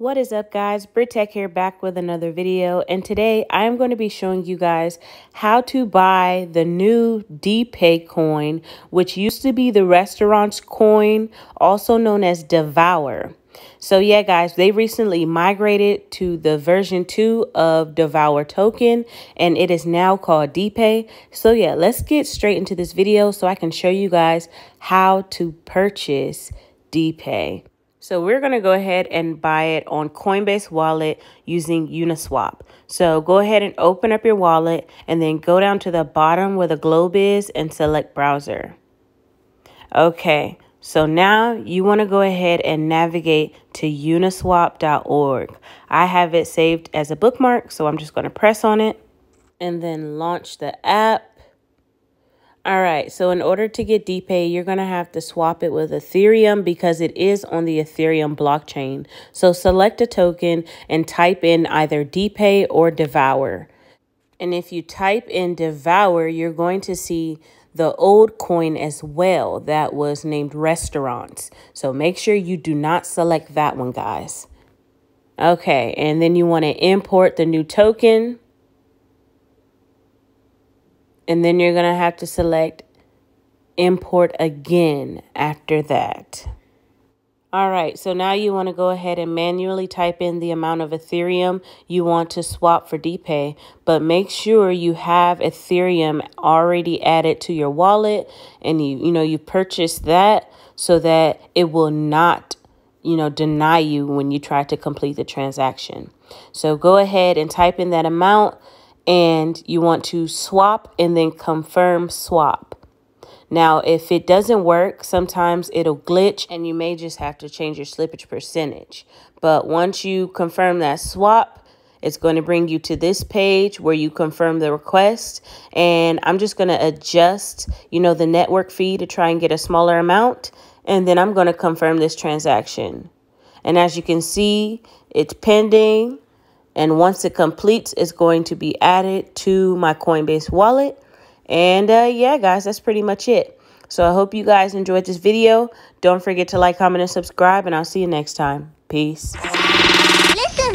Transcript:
What is up guys, Britt Tech here back with another video and today I'm going to be showing you guys how to buy the new DPay coin which used to be the restaurant's coin also known as Devour. So yeah guys, they recently migrated to the version 2 of Devour token and it is now called DPay. So yeah, let's get straight into this video so I can show you guys how to purchase DPay. So we're going to go ahead and buy it on Coinbase Wallet using Uniswap. So go ahead and open up your wallet and then go down to the bottom where the globe is and select browser. Okay, so now you want to go ahead and navigate to uniswap.org. I have it saved as a bookmark, so I'm just going to press on it and then launch the app. All right, so in order to get DPay, you're going to have to swap it with Ethereum because it is on the Ethereum blockchain. So select a token and type in either DPay or Devour. And if you type in Devour, you're going to see the old coin as well that was named Restaurants. So make sure you do not select that one, guys. Okay, and then you want to import the new token. And then you're going to have to select import again after that. All right, so now you want to go ahead and manually type in the amount of Ethereum you want to swap for DPay, but make sure you have Ethereum already added to your wallet and you you know you purchase that so that it will not you know deny you when you try to complete the transaction. So go ahead and type in that amount and you want to swap and then confirm swap. Now, if it doesn't work, sometimes it'll glitch and you may just have to change your slippage percentage. But once you confirm that swap, it's going to bring you to this page where you confirm the request. And I'm just going to adjust, you know, the network fee to try and get a smaller amount. And then I'm going to confirm this transaction. And as you can see, it's pending. And once it completes, it's going to be added to my Coinbase wallet. And uh, yeah, guys, that's pretty much it. So I hope you guys enjoyed this video. Don't forget to like, comment, and subscribe, and I'll see you next time. Peace. Listen.